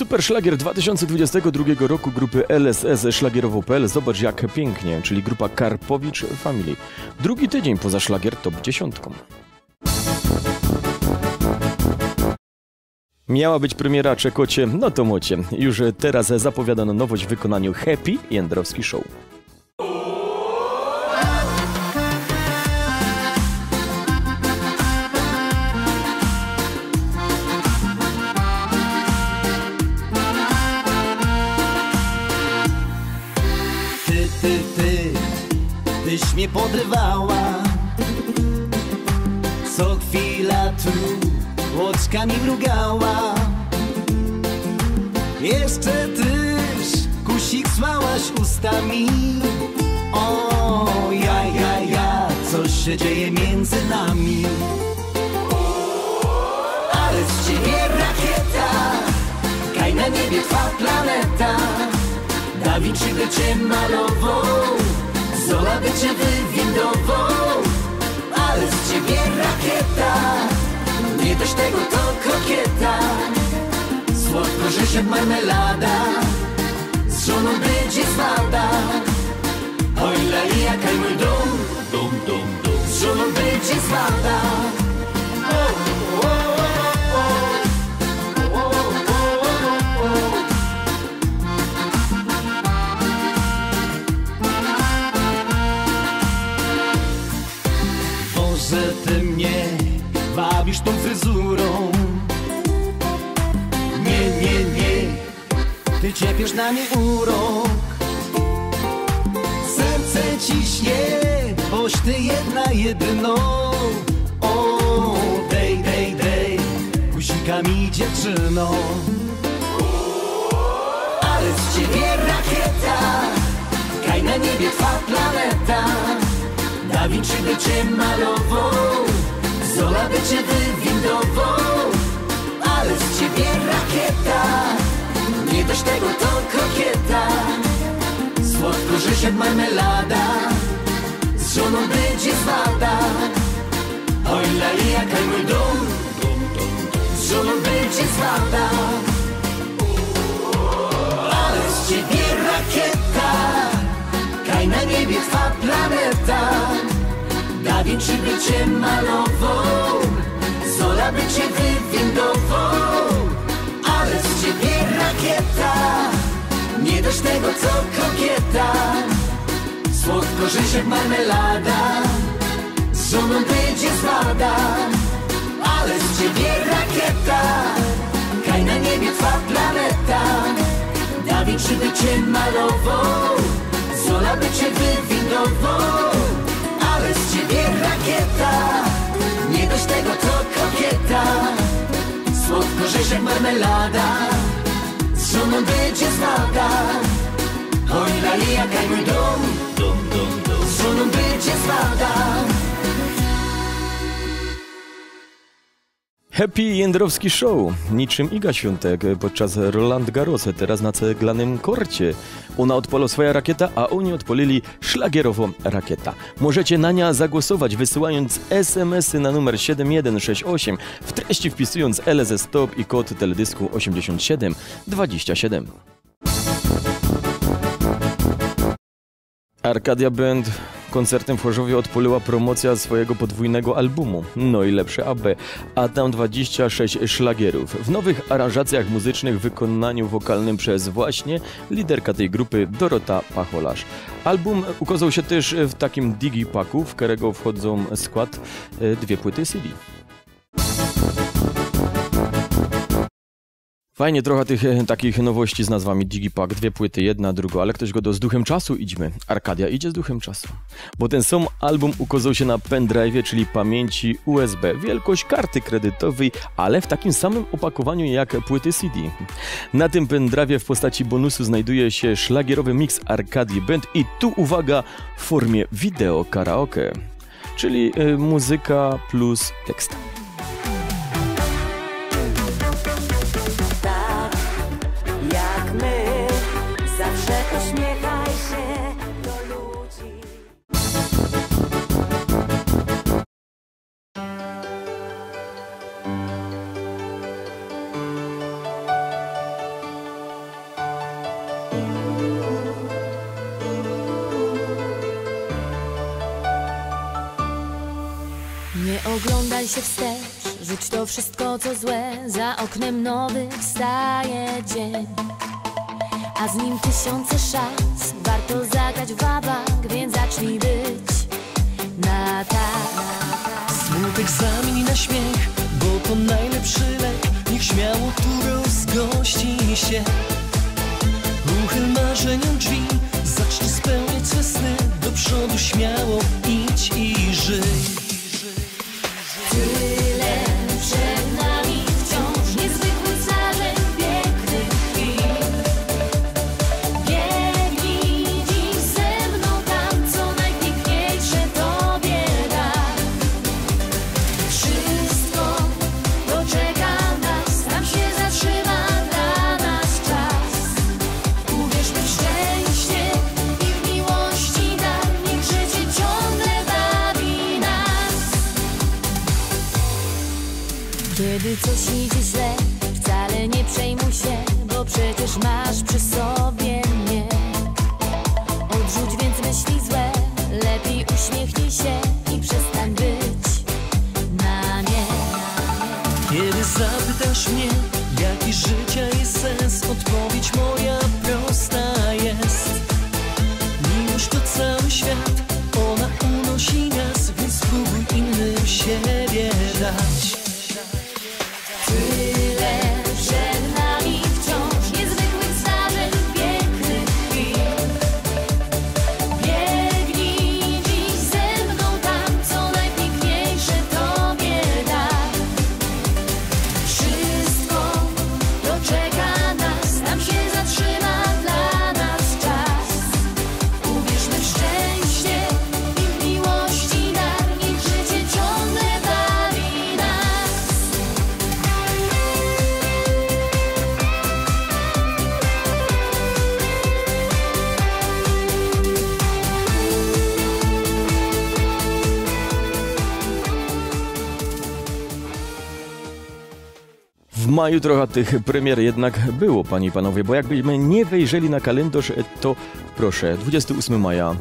Super szlagier 2022 roku grupy LSS szlagierowo.pl. Zobacz jak pięknie, czyli grupa Karpowicz Family. Drugi tydzień poza szlagier top 10. Miała być premiera Czekocie, no to mocie. Już teraz zapowiadano nowość w wykonaniu Happy Jędrowski Show. Mnie podrywała. Co chwila tu oczkami mrugała. Jeszcze tyś kusik słałaś ustami. O, ja, ja, ja, coś się dzieje między nami. Ale z ciebie rakieta Kaj na niebie twa planeta. Da Vinci by cię malował Zola by cię wywindował Ale z ciebie rakieta. Nie dość tego to kokieta Słodko, się marmelada Z żoną będzie zwada. Oj, la mój dom Dom, dom, dom. Z żoną będzie zwada tą fryzurą. Nie, nie, nie Ty ciepiesz na mnie urok. Serce ciśnie Boś ty jedna jedyną O, dej, dej, dej Guzikami dziewczyną Ale z ciebie rakieta Kaj na niebie twa planeta. Da Vinci by cię malował Zola by cię wywindował Ale z ciebie rakieta. Nie dość tego to kokieta Słodko, że się marmelada Z żoną będzie zwada. Oj, la jaka mój dom. Z żoną będzie zwada. Ale z ciebie rakieta Kaj na niebie twa planeta Vinci by cię malował. Zola by cię wywindował. Ale z ciebie rakieta. Nie dość tego co kokieta Słodko, że się marmelada. Z żoną będzie zwada Ale z ciebie rakieta. Kaj na niebie twa planeta. Da Vinci by cię malował? Zola by cię wywindował rakieta Nie dość tego to kokieta Słodko, się marmelada Z żoną będzie zwada Oj, la jaka mój dom. Z żoną będzie zwada Happy Jędrowski Show, niczym Iga Świątek podczas Roland Garros, teraz na ceglanym korcie. Ona odpala swoja rakieta, a oni odpolili szlagierową rakieta. Możecie na nią zagłosować wysyłając SMS-y na numer 7168, w treści wpisując LZ Stop i kod teledysku 8727. Arkadia Band koncertem w Chorzowie odpoliła promocja swojego podwójnego albumu No i lepsze AB, a tam 26 szlagierów w nowych aranżacjach muzycznych wykonaniu wokalnym przez właśnie liderka tej grupy Dorota Pacholarz. Album ukazał się też w takim digipaku, w którego wchodzą skład e, dwie płyty CD. Fajnie trochę tych e, takich nowości z nazwami Digipack, dwie płyty, jedna, druga, ale ktoś go do z duchem czasu idźmy. Arkadia idzie z duchem czasu. Bo ten sam album ukazał się na pendrive, czyli pamięci USB, wielkość karty kredytowej, ale w takim samym opakowaniu jak płyty CD. Na tym pendrive w postaci bonusu znajduje się szlagierowy mix Arcadii Band i tu uwaga w formie wideo karaoke, czyli y, muzyka plus tekst. Uchyl marzeniom drzwi, zacznij spełniać swe sny. Do przodu śmiało Kiedy zapytasz mnie, jaki życia jest sens Odpowiedź moja prosta jest. Miłość to cały świat, ona unosi nas Więc spróbuj innym siebie dać maju trochę tych premier jednak było, panie i panowie, bo jakbyśmy nie wejrzeli na kalendarz, to proszę, 28 maja.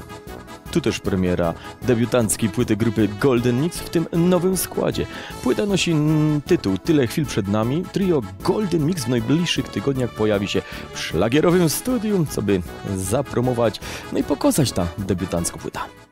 Tu też premiera debiutanckiej płyty grupy Golden Mix w tym nowym składzie. Płyta nosi tytuł Tyle chwil przed nami. Trio Golden Mix w najbliższych tygodniach pojawi się w szlagierowym studium, co by zapromować, no i pokazać ta debiutancka płyta.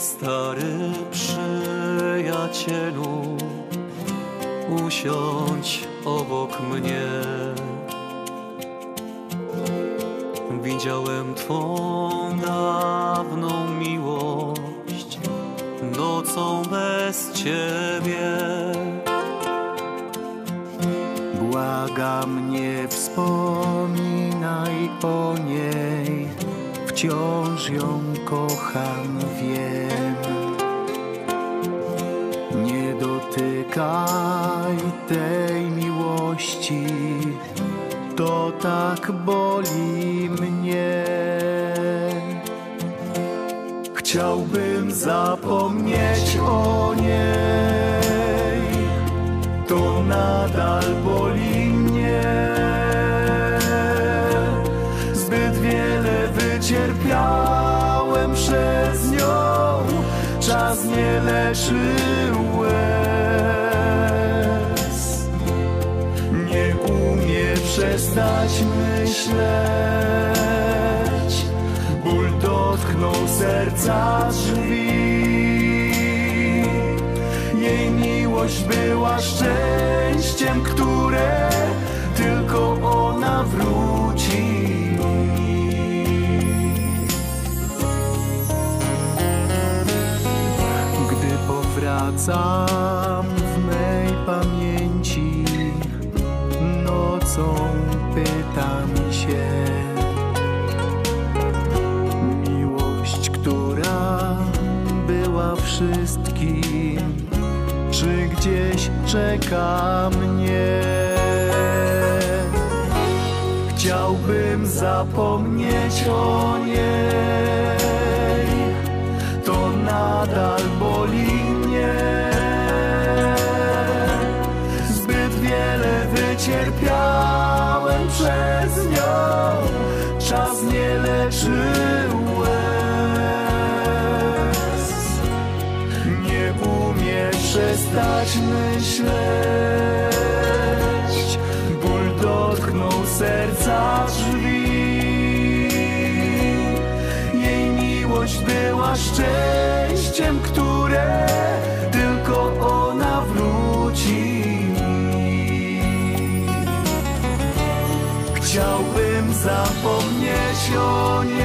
Stary przyjacielu, usiądź obok mnie. Widziałem twą dawną miłość, nocą bez ciebie. Błagam, nie wspominaj o niej, wciąż ją kocham, wiem. Nie dotykaj tej miłości, to tak boli mnie. Chciałbym zapomnieć o niej, to nadal boli czas nie leczy łez. Nie umie przestać myśleć, ból dotknął serca drzwi. Jej miłość była szczęściem, które tylko ona wróci. Powracam w mej pamięci, nocą pytam się. Miłość, która była wszystkim, czy gdzieś czeka mnie? Chciałbym zapomnieć o niej To nadal boli przestać myśleć. Ból dotknął serca drzwi. Jej miłość była szczęściem, które tylko ona wróci. Chciałbym zapomnieć o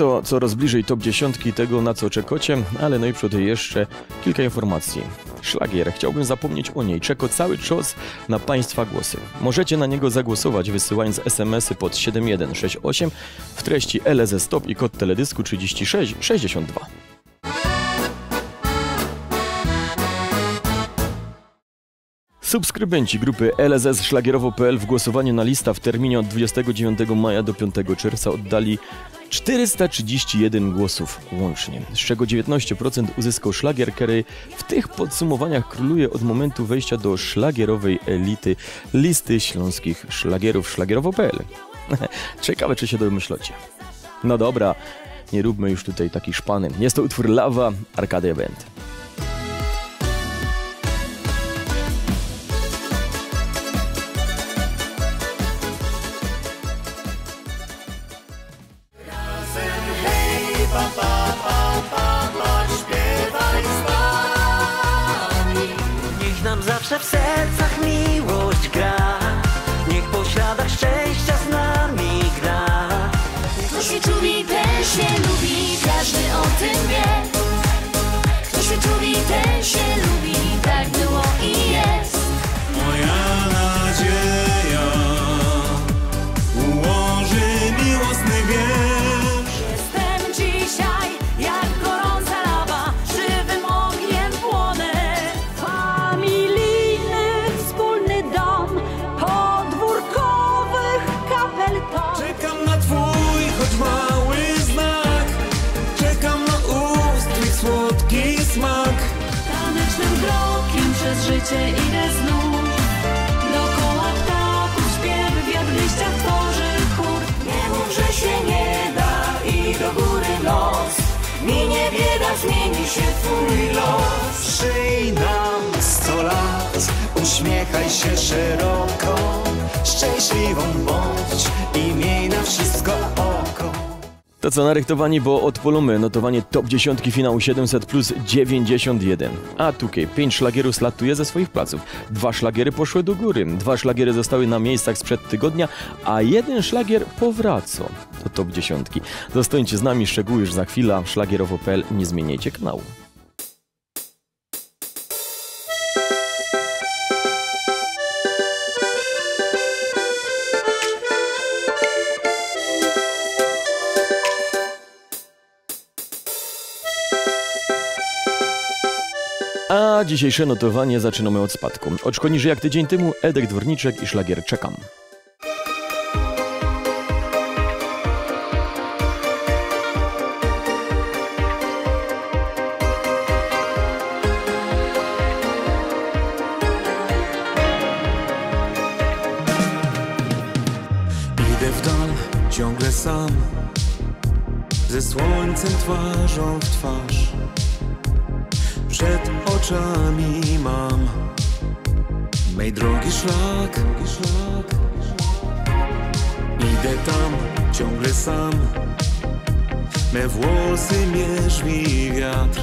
to coraz bliżej top 10 tego, na co czekacie, ale no i przed jeszcze kilka informacji. Szlagier, chciałbym zapomnieć o niej. Czeko cały czas na Państwa głosy. Możecie na niego zagłosować wysyłając SMS-y pod 7168 w treści LZ Stop i kod teledysku 3662. Subskrybenci grupy LSS Szlagierowo.pl w głosowaniu na lista w terminie od 29 maja do 5 czerwca oddali 431 głosów łącznie, z czego 19% uzyskał szlagier, który w tych podsumowaniach króluje od momentu wejścia do szlagierowej elity listy śląskich szlagierów szlagierowo.pl. Ciekawe, czy się domyślacie. No dobra, nie róbmy już tutaj takich szpany. Jest to utwór Lava Arcadia Band. Sercach miłość gra. Niech po śladach szczęścia z nami gra. Kto się czuli, ten się lubi, każdy o tym wie. Kto się czuli, ten się lubi, się twój los. Żyj nam sto lat, uśmiechaj się szeroko Szczęśliwą bądź i miej na wszystko oko To co narychtowani, bo od Polumy notowanie top 10 finału 700 plus 91. A tutaj 5 szlagierów slatuje ze swoich placów. Dwa szlagiery poszły do góry, dwa szlagiery zostały na miejscach sprzed tygodnia, a jeden szlagier powraca do top 10. Zostańcie z nami, szczegóły już za chwilę. Szlagierowo.pl, nie zmieniajcie kanału. A dzisiejsze notowanie zaczynamy od spadku. Oczko niżej jak tydzień temu Edek Dworniczek i szlagier Czekam. Ciągle sam Ze Słońcem twarzą w twarz oczami mam. Mej drogi szlak Idę tam ciągle sam. Me włosy mierzwi wiatr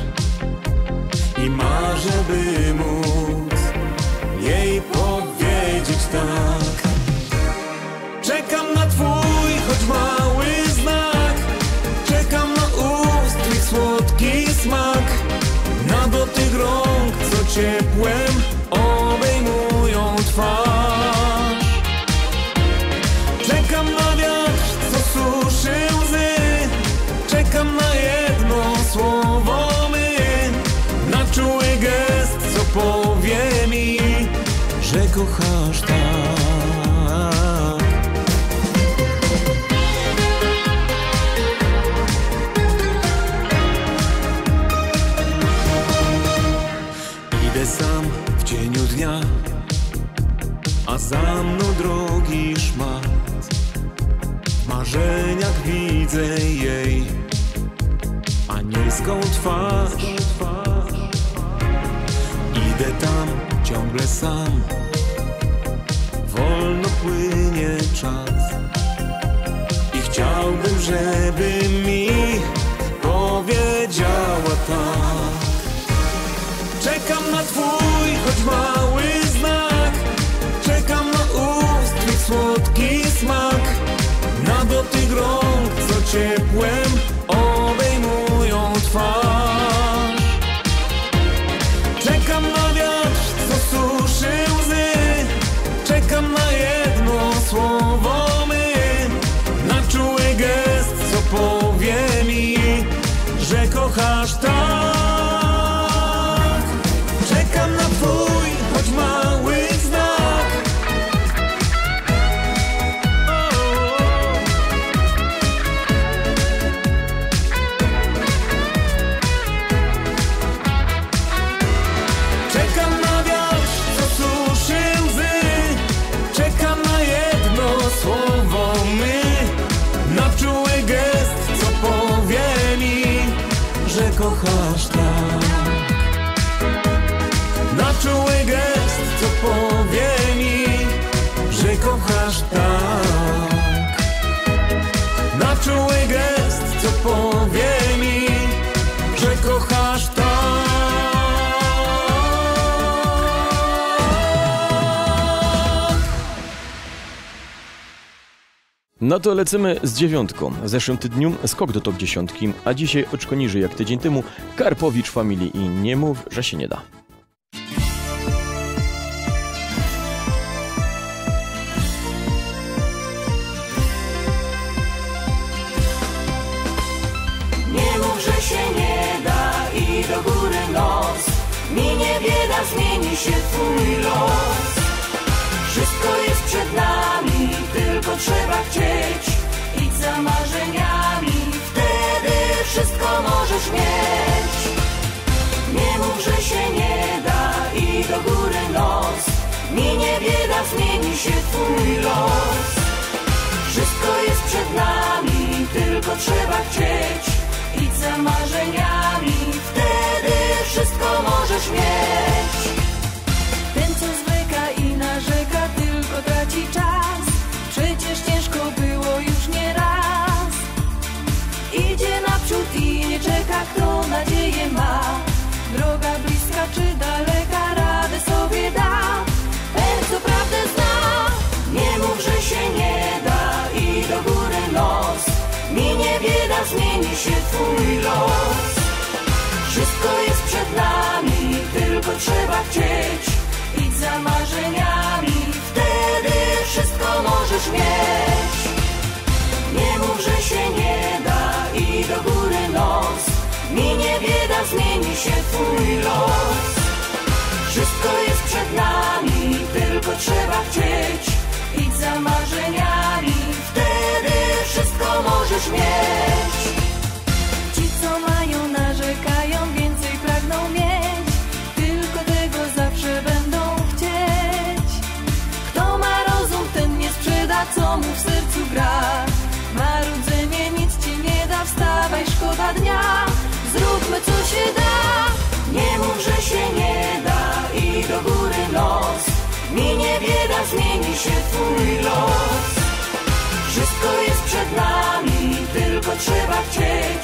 I marzę by móc Jej powiedzieć tak. Czekam na twój, ciepłem obejmują twarz. Czekam na wiatr, co suszy łzy. Czekam na jedno słowo my. Na czuły gest, co powie mi Że kochasz tak ciągle sam. Wolno płynie czas I chciałbym, żeby mi słowo my Na czuły gest, co powie mi Że kochasz tak na czuły gest, co powie mi, że kochasz tak. No to lecimy z dziewiątką. W zeszłym tygodniu skok do top dziesiątki, a dzisiaj oczko niżej jak tydzień temu Karpowicz Family i nie mów, że się nie da. Nie mów, że się nie da i do góry nos Minie bieda, zmieni się twój los Wszystko jest przed nami, tylko trzeba chcieć Idź za marzeniami, wtedy wszystko możesz mieć. Nie mów, że się nie da i do góry nos. Minie bieda, zmieni się twój los. Wszystko jest przed nami, tylko trzeba chcieć Idź za marzeniami, wtedy wszystko możesz mieć nadzieję ma. Droga bliska czy daleka, radę sobie da. Ten, co prawdę zna. Nie mów, że się nie da i do góry nos Minie bieda, zmieni się twój los Wszystko jest przed nami, tylko trzeba chcieć Idź za marzeniami, wtedy wszystko możesz mieć Nie mów, że się nie da i do góry nos Minie bieda, zmieni się twój los Wszystko jest przed nami, tylko trzeba chcieć Idź za marzeniami, wtedy wszystko możesz mieć Ci, co mają, narzekają, więcej pragną mieć. Tylko tego zawsze będą chcieć. Kto ma rozum, ten nie sprzeda, co mu w sercu gra. Marudzenie nic ci nie da, wstawaj, szkoda. Się da. Nie mów, że się nie da i do góry nos. Minie bieda, zmieni się twój los. Wszystko jest przed nami, tylko trzeba chcieć.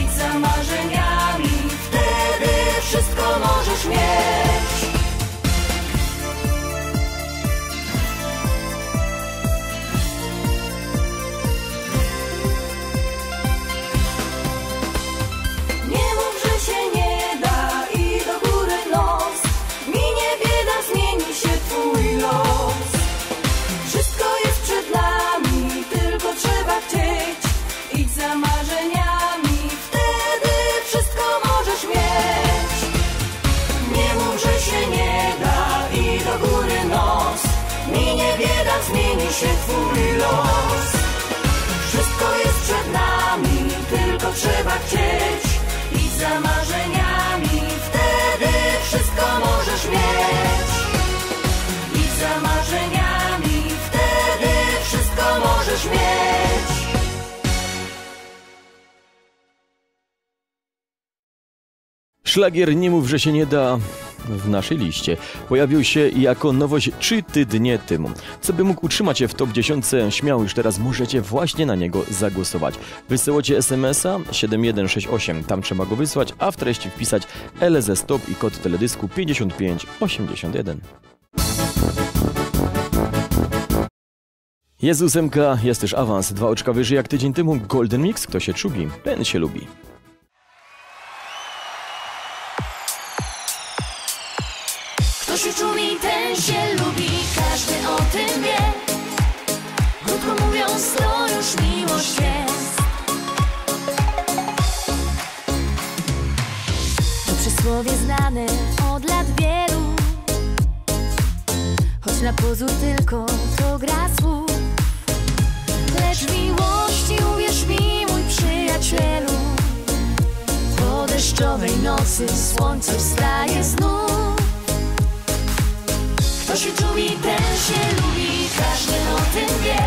Idź za marzeniami, wtedy wszystko możesz mieć. Trzeba chcieć. Idź za marzeniami, wtedy wszystko możesz mieć. Idź za marzeniami, wtedy wszystko możesz mieć. Szlagier Nie mów, że się nie da w naszej liście. Pojawił się jako nowość trzy tygodnie temu. Co by mógł utrzymać się w top 10, śmiało już teraz możecie właśnie na niego zagłosować. Wysyłacie SMS-a 7168, tam trzeba go wysłać, a w treści wpisać LZ Stop i kod teledysku 5581. Jest ósemka, jest też awans, dwa oczka wyżej jak tydzień temu. Golden Mix, kto się czubi, ten się lubi. Przysłowie znane od lat wielu. Choć na pozór tylko to gra słów. Lecz miłości uwierz mi, mój przyjacielu. Po deszczowej nocy słońce wstaje znów. Kto się czubi, ten się lubi, każdy o tym wie.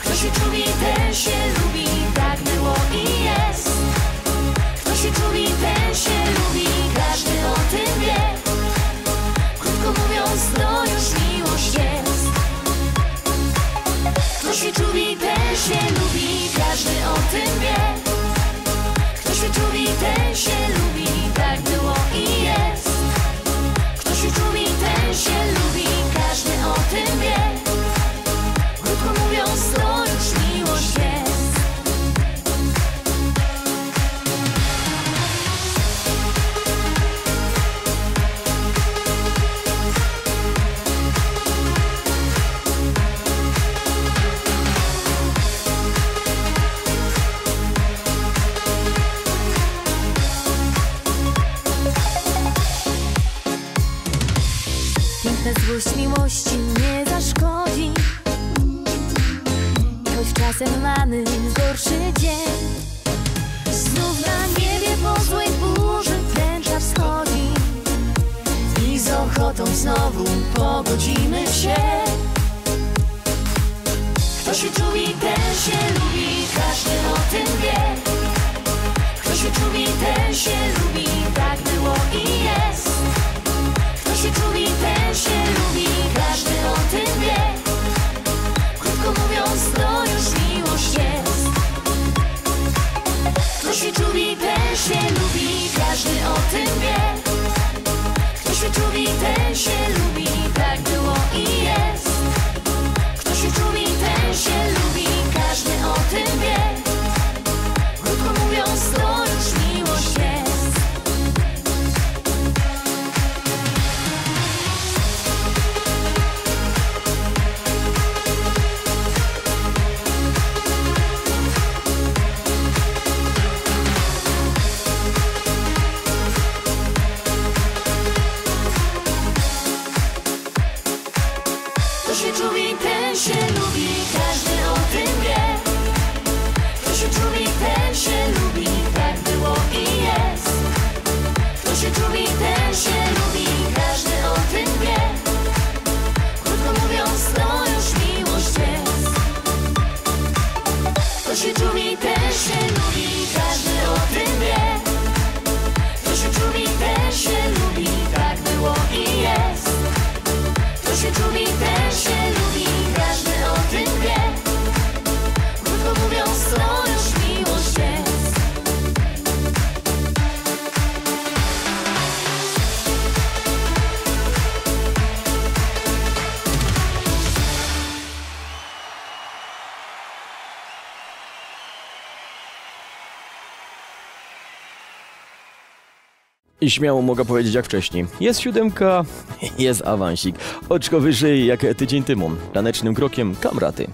Kto się czubi, ten się lubi, tak było i jest. Kto się czubi, ten To już miłość jest. Kto się czubi, ten się lubi, każdy o tym wie. Kto się czubi, ten się lubi, tak było i jest. Kto się czubi, ten się lubi, I śmiało mogę powiedzieć jak wcześniej. Jest siódemka, jest awansik. Oczko wyżej jak tydzień temu. Tanecznym krokiem kamraty.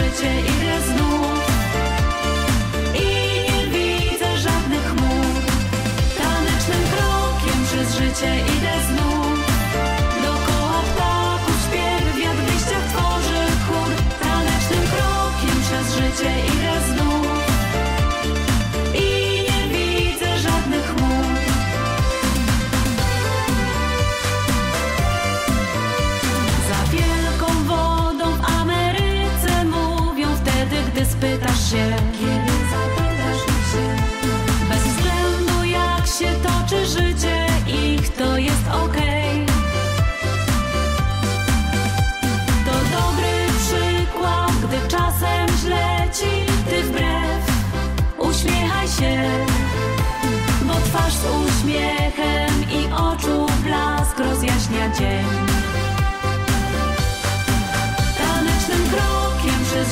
życie i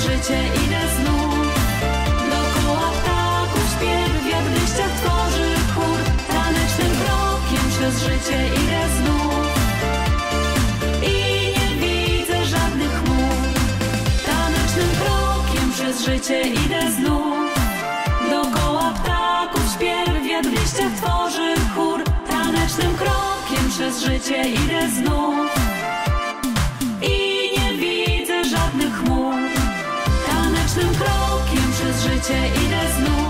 życie idę znów. Dookoła ptaków śpiew, wiatr w tworzy chór. Tanecznym krokiem przez życie idę znów. I nie widzę żadnych chmur. Tanecznym krokiem przez życie idę znów. Dookoła ptaków śpiew, wiatr w tworzy chór. Tanecznym krokiem przez życie idę znów. życie idę znów.